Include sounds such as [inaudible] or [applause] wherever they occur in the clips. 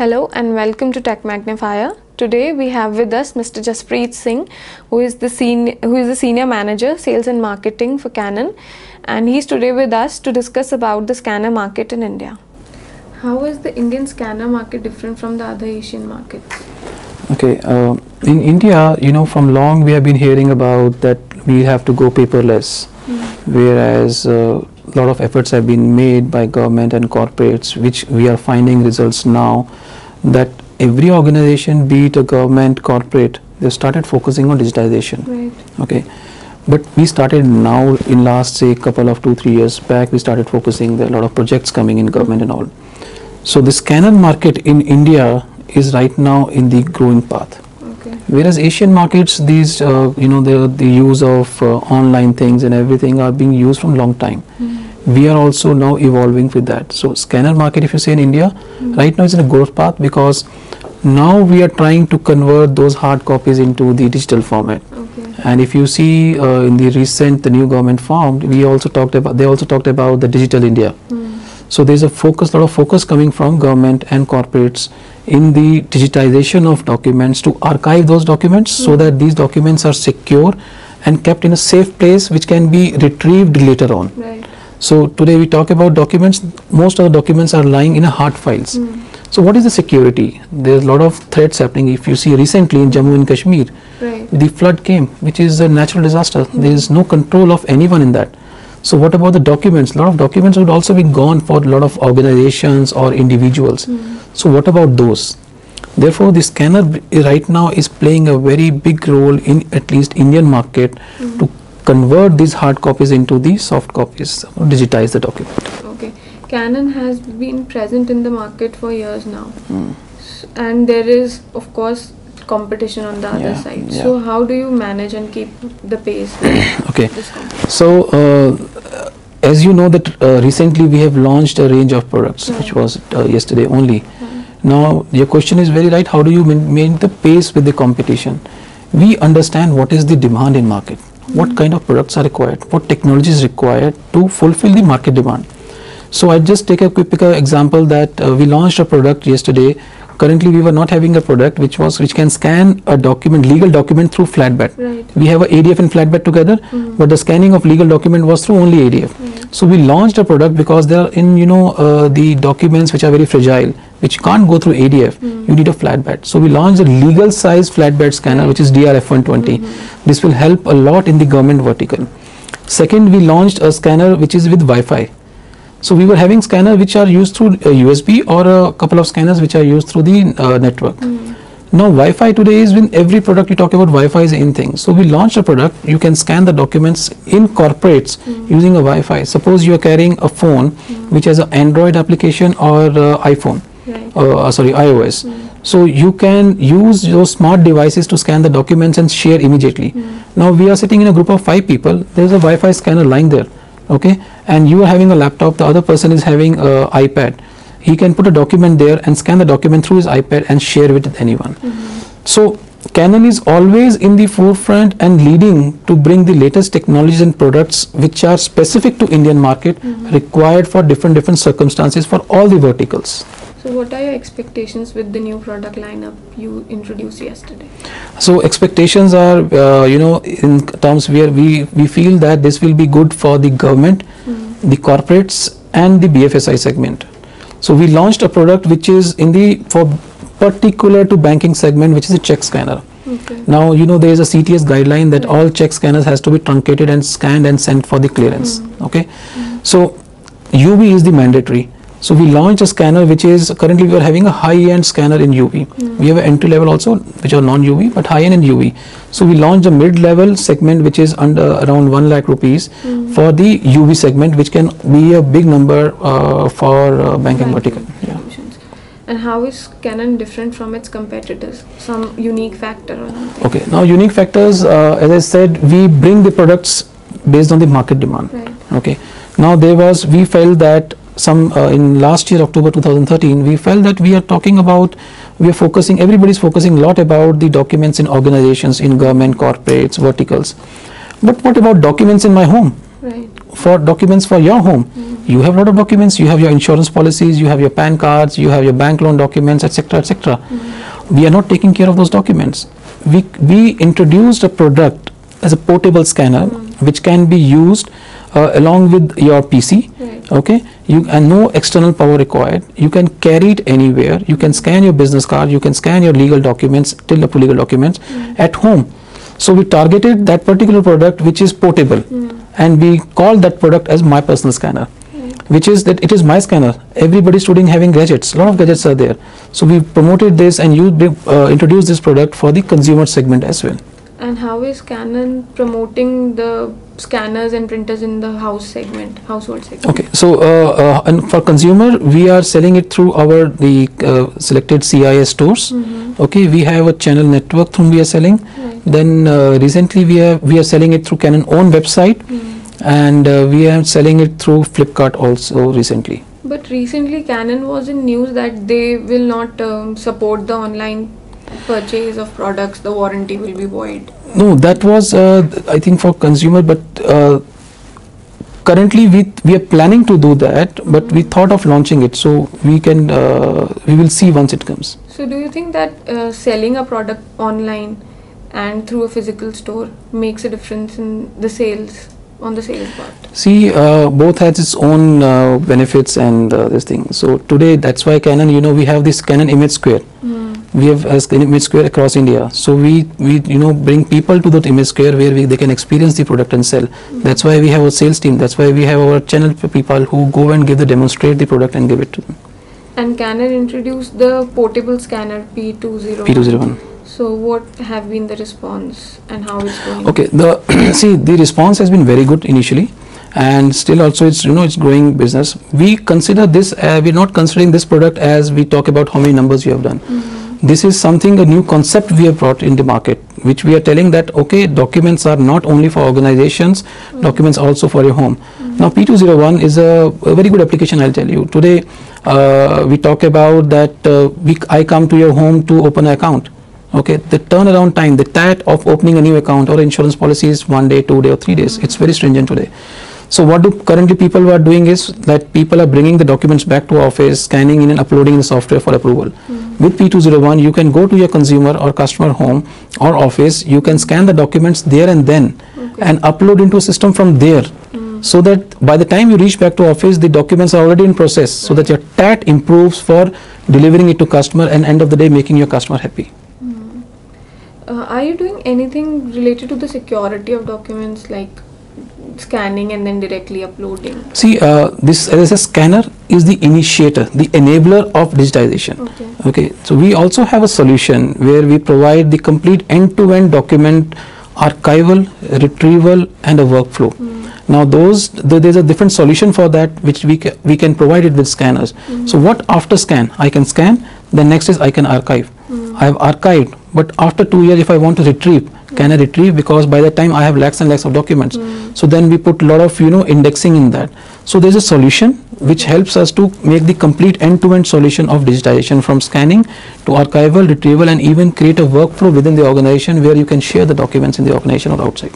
Hello and welcome to Tech Magnifier. Today we have with us Mr. Jaspreet Singh, who is the senior, who is the senior manager, sales and marketing for Canon, and he's today with us to discuss about the scanner market in India. How is the Indian scanner market different from the other Asian markets? Okay, uh, in India, you know, from long we have been hearing about that we have to go paperless, whereas a lot of efforts have been made by government and corporates, which we are finding results now that every organization, be it a government, corporate, they started focusing on digitization. Right. Okay, but we started now in last say couple of two three years back, we started focusing. There are a lot of projects coming in government and all. So the scanner market in India is right now in the growing path Okay. whereas asian markets these uh, you know the the use of uh, online things and everything are being used from long time we are also now evolving with that so scanner market if you say in india hmm. right now is in a growth path because now we are trying to convert those hard copies into the digital format Okay. and if you see uh, in the recent the new government formed we also talked about they also talked about the digital india hmm. so there's a focus, lot of focus coming from government and corporates in the digitization of documents to archive those documents so hmm. that these documents are secure and kept in a safe place which can be retrieved later on. Right. So today we talk about documents. Most of the documents are lying in a hard files. Hmm. So what is the security? There's a lot of threats happening. If you see recently in Jammu and Kashmir, Right. the flood came, which is a natural disaster. Hmm. There is no control of anyone in that. So what about the documents? A lot of documents would also be gone for a lot of organizations or individuals. Hmm. So what about those? Therefore, the scanner right now is playing a very big role in at least Indian market to convert these hard copies into the soft copies, or digitize the document. Okay. Canon has been present in the market for years now. Hmm. S- And there is, of course, competition on the other side. yeah. So, how do you manage and keep the pace [coughs] Okay. So, uh, as you know that uh, recently we have launched a range of products, which was uh, yesterday only. Now, your question is very right. How do you maintain the pace with the competition? We understand what is the demand in market, what kind of products are required, what technology is required to fulfill the market demand. So, I just take a quick example that uh, we launched a product yesterday. Currently, we were not having a product which was which can scan a document, legal document through flatbed Right. we have a ADF and flatbed together, mm-hmm. but the scanning of legal document was through only ADF. So we launched a product because there are in you know uh, the documents which are very fragile, which can't go through ADF. Mm-hmm. You need a flatbed. So we launched a legal size flatbed scanner, which is DRF120. Mm-hmm. This will help a lot in the government vertical. Second, we launched a scanner which is with Wi-Fi. So we were having scanners which are used through uh, USB or a couple of scanners which are used through the uh, network. Now Wi-Fi today is in every product you talk about Wi-Fi is in thing. So we launched a product you can scan the documents in corporates using a Wi-Fi. Suppose you are carrying a phone which has an Android application or uh, iPhone, Right. uh, sorry iOS. So you can use those smart devices to scan the documents and share immediately. Now we are sitting in a group of five people. There is a Wi-Fi scanner lying there, okay? And you are having a laptop. The other person is having a iPad. He can put a document there and scan the document through his iPad and share it with anyone. Mm-hmm. So Canon is always in the forefront and leading to bring the latest technologies and products which are specific to Indian market mm-hmm. required for different different circumstances for all the verticals. So, what are your expectations with the new product lineup you introduced yesterday? So expectations are, uh, you know, in terms where we, we feel that this will be good for the government, hmm. the corporates and the BFSI segment. So we launched a product which is in the, for particular to banking segment, which is a check scanner. Okay. Now, you know, there is a CTS guideline that hmm. all check scanners has to be truncated and scanned and sent for the clearance. Hmm. Okay. So UV is the mandatory. So we launched a scanner which is currently we are having a high-end scanner in UV. We have an entry level also which are non-UV but high-end in UV. So we launched a mid-level segment which is under around 1 lakh rupees for the UV segment which can be a big number uh, for uh, banking vertical. Yeah. And how is Canon different from its competitors? Some unique factor or something? Okay. Now unique factors, uh, as I said, we bring the products based on the market demand. Right. Okay. Now there was, we felt that some uh, in last year October 2013, we felt that we are talking about, we are focusing, everybody is focusing a lot about the documents in organizations, in government, corporates, verticals. But what about documents in my home? Right. For documents for your home, mm-hmm. you have a lot of documents. You have your insurance policies. You have your pan cards. You have your bank loan documents etc etc mm-hmm. we are not taking care of those documents. We we introduced a product as a portable scanner mm-hmm. which can be used uh, along with your pc Right. okay you and no external power required. You can carry it anywhere. You can scan your business card. You can scan your legal documents till up to legal documents at home. So we targeted that particular product which is portable and we call that product as my personal scanner which is that it is my scanner. Everybody student having gadgets a lot of gadgets are there. So we promoted this and you uh, introduced this product for the consumer segment as well. And how is Canon promoting the scanners and printers in the house segment, household segment? Okay, so uh, uh, and for consumer, we are selling it through our the uh, selected CIS stores. Okay, we have a channel network through we are selling. Right. Then uh, recently we are we are selling it through Canon own website, and uh, we are selling it through Flipkart also recently. But recently, Canon was in news that they will not um, support the online purchase of products. The warranty will be void. No, that was uh, I think for consumer, but uh, currently we we are planning to do that, but we thought of launching it, so we can uh, we will see once it comes. So, do you think that uh, selling a product online and through a physical store makes a difference in the sales on the sales part? See, uh, both has its own uh, benefits and uh, this thing. So today, that's why Canon, you know, we have this Canon Image Square. We have as Image Square across India. So we, we, you know, bring people to that Image Square where we, they can experience the product and sell. That's why we have a sales team. That's why we have our channel people who go and give the demonstrate the product and give it to them. And Canon introduced the portable scanner P201. P201. So, what have been the response and how it's going? Okay, the [clears throat] see the response has been very good initially, and still also it's you know it's growing business. We consider this uh, we're not considering this product as we talk about how many numbers you have done. This is something a new concept we have brought in the market, which we are telling that okay documents are not only for organizations, documents also for your home. Now P201 is a, a very good application. I'll tell you. Today. Uh, we talk about that uh, we, I come to your home to open an account okay? The turnaround time the tat of opening a new account or insurance policy is one day two day or three days. It's very stringent today. So what do currently people are doing is that people are bringing the documents back to office scanning in and uploading the software for approval with p201 you can go to your consumer or customer home or office. You can scan the documents there and then Okay. and upload into a system from there. Mm. So that by the time you reach back to office the documents are already in process so that mm. your tat improves for delivering it to customer and end of the day making your customer happy. Mm. Uh, are you doing anything related to the security of documents like scanning and then directly uploading? See, uh, this as a scanner is the initiator, the enabler of digitization. Okay. Okay, so we also have a solution where we provide the complete end-to-end document archival, retrieval, and a workflow. Hmm. Now, those th- there's a different solution for that which we ca- we can provide it with scanners. Hmm. So, what after scan? I can scan. Then next is I can archive. Hmm. I have archived, but after two years, if I want to retrieve, can I retrieve? Because by the time I have lakhs and lakhs of documents. So then we put a lot of you know indexing in that. So there's a solution which helps us to make the complete end-to-end solution of digitization from scanning to archival, retrieval, and even create a workflow within the organization where you can share the documents in the organization or outside.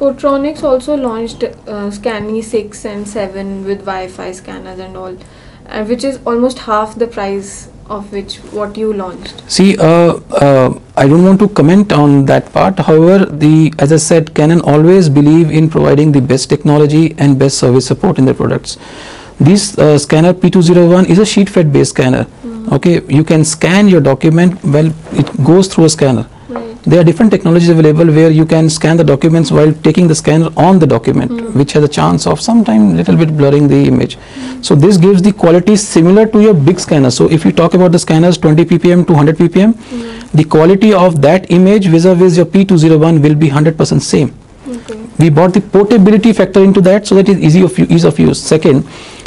Portronics also launched uh, Scanny 6 and 7 with Wi-Fi scanners and all, uh, which is almost half the price of which what you launched. See, uh, uh, I don't want to comment on that part. However, the as I said, Canon always believe in providing the best technology and best service support in their products. This uh, scanner P201 is a sheet-fed based scanner. Okay, you can scan your document. Well, it goes through a scanner. There are different technologies available where you can scan the documents while taking the scanner on the document, hmm. which has a chance of sometime little bit blurring the image. Hmm. So this gives the quality similar to your big scanner. So if you talk about the scanners 20 ppm to 100 ppm, hmm. the quality of that image vis-a-vis your P201 will be 100% same Okay. we brought the portability factor into that so that is easy of ease of use second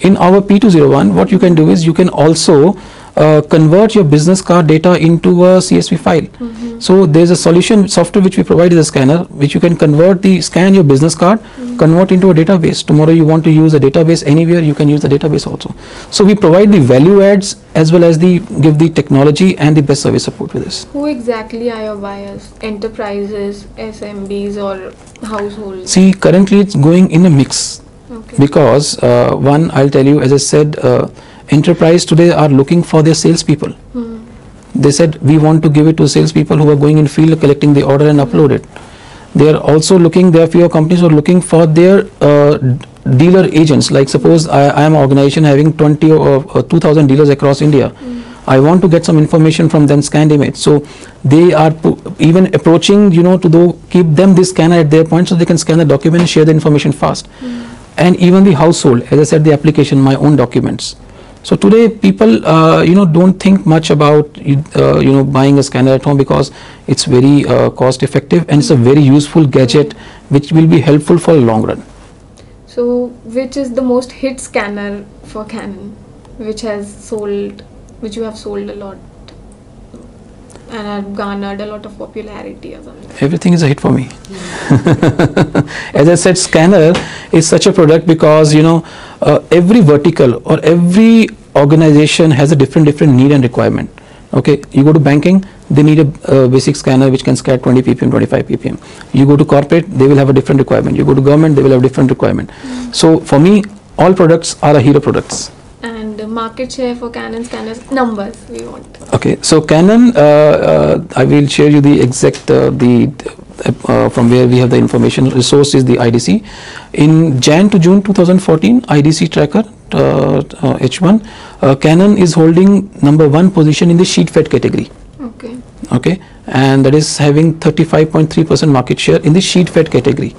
in our p201 what you can do is you can also uh, convert your business card data into a csv file. So there's a solution software which we provide is a scanner which you can convert the scan your business card convert into a database. Tomorrow you want to use a database anywhere you can use the database also. So we provide the value adds as well as the give the technology and the best service support with this. Who exactly are your buyers? Enterprises, SMBs, or households? see currently it's going in a mix Okay. because uh, one I'll tell you as I said uh, enterprise today are looking for their salespeople. Hmm. they said we want to give it to salespeople who are going in field collecting the order and upload it. They are also looking there are few companies who are looking for their uh, dealer agents. Like suppose I, I am an organization having 20 or, or 2000 dealers across India. I want to get some information from them scanned image so they are even approaching you know to do, keep them this scanner at their point so they can scan the document and share the information fast and even the household. As I said the application my own documents. So today people uh, you know don't think much about you- uh, you know buying a scanner at home because it's very uh, cost effective and it's a very useful gadget which will be helpful for long run. So, which is the most hit scanner for Canon, which has sold, which you have sold a lot, and I've garnered a lot of popularity or something? Everything is a hit for me. [laughs] As I said, scanner is such a product because you know uh, every vertical or every organization has a different different need and requirement. Okay, you go to banking, they need a uh, basic scanner which can scan 20 ppm, 25 ppm. You go to corporate, they will have a different requirement. You go to government, they will have different requirement. So for me, all products are a hero products. Market share for Canon scanners numbers we want. Okay, so Canon, uh, uh, I will share you the exact uh, the uh, from where we have the information. Resource is the IDC. In Jan to June 2014, IDC tracker uh, uh, H1, uh, Canon is holding number one position in the sheet fed category. Okay. Okay, and that is having 35.3% market share in the sheet fed category.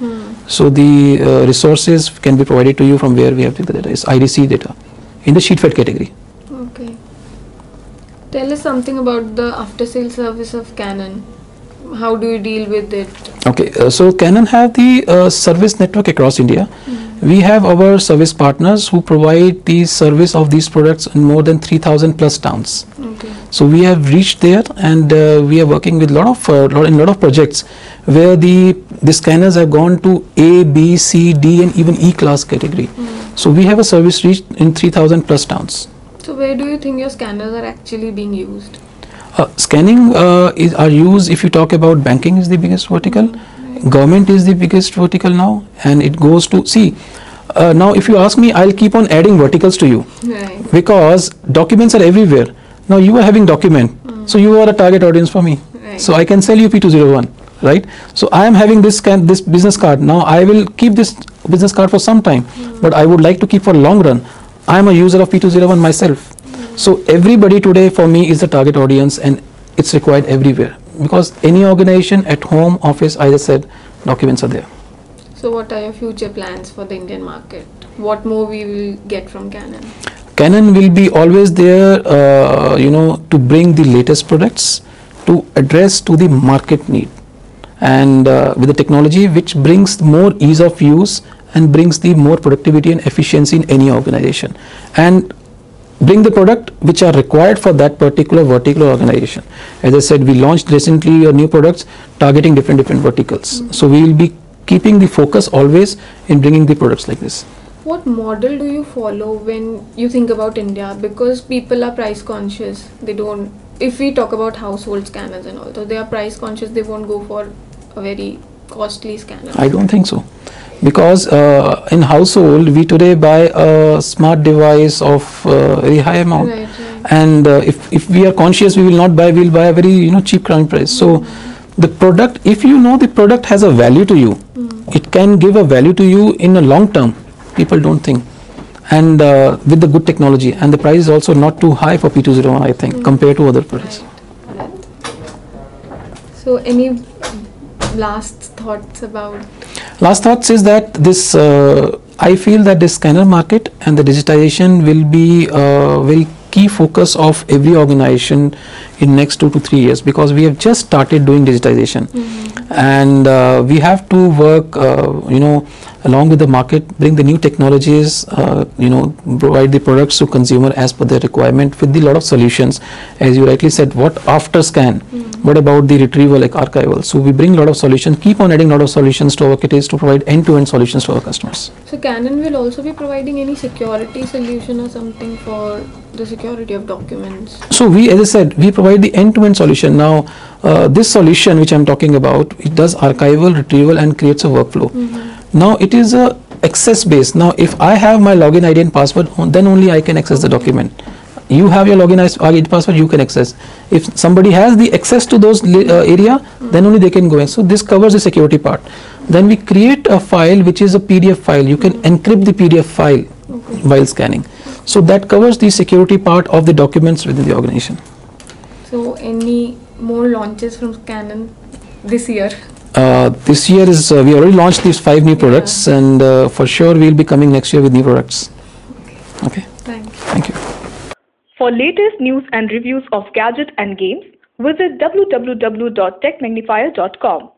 So the uh, resources can be provided to you from where we have the data. It's IDC data in the sheet fed category. Okay. Tell us something about the after sale service of Canon. How do you deal with it? Okay, uh, so Canon have the uh, service network across India. We have our service partners who provide the service of these products in more than 3000 plus towns. Okay. So we have reached there and uh, we are working with lot of uh, lot, in lot of projects where the the scanners have gone to A, B, C, D and even E class category. So we have a service reach in 3000 plus towns. So where do you think your scanners are actually being used? Uh, scanning uh, is are used if you talk about banking is the biggest vertical. Government is the biggest vertical now and it goes to see uh, now if you ask me i'll keep on adding verticals to you. Right. because documents are everywhere. Now you are having document. So you are a target audience for me. Right. so i can sell you p201 right? So i am having this can this business card. Now i will keep this business card for some time but i would like to keep for long run. I am a user of p201 myself. So everybody today for me is the target audience and it's required everywhere. Because any organization at home office i just said documents are there. So what are your future plans for the Indian market? What more we will get from Canon? Canon will be always there, uh, you know, to bring the latest products to address to the market need, and uh, with the technology which brings more ease of use and brings the more productivity and efficiency in any organization, and bring the product which are required for that particular vertical organization. As I said, we launched recently uh, new products targeting different different verticals. So we will be keeping the focus always in bringing the products like this. What model do you follow when you think about India? Because people are price conscious. They don't. If we talk about household scanners and all, so they are price conscious. They won't go for a very costly scanner. I don't think so. Because uh, in household, we today buy a smart device of uh, very high amount. Right, right. And uh, if, if we are conscious, we will not buy, we will buy a very you know cheap crown price. So the product, if you know the product has a value to you, it can give a value to you in a long term. People don't think. And uh, with the good technology, and the price is also not too high for P201, I think, compared to other products. Right. So, any last thoughts about? Last thoughts is that this, uh, I feel that this scanner market and the digitization will be a very key focus of every organization in next two to three years because we have just started doing digitization and uh, we have to work, uh, you know, along with the market, bring the new technologies, uh, you know, provide the products to consumer as per their requirement with the lot of solutions. As you rightly said, what after scan? What about the retrieval like archival? So we bring a lot of solutions, keep on adding a lot of solutions to our kitties to provide end-to-end solutions to our customers. So, Canon will also be providing any security solution or something for the security of documents. So we, as I said, we provide the end-to-end solution. Now, uh, this solution which I'm talking about, it does archival, retrieval, and creates a workflow. Now, it is a access based. Now, if I have my login ID and password, then only I can access the document. You have your login ID password, you can access. If somebody has the access to those uh, area, then only they can go in. So this covers the security part. Then we create a file which is a PDF file. You can encrypt the PDF file while scanning. So that covers the security part of the documents within the organization. So, any more launches from Canon this year? Uh, this year is uh, we already launched these five new products, and uh, for sure we'll be coming next year with new products. Okay, Thank you. thank you. For latest news and reviews of gadget and games, visit www.techmagnifier.com.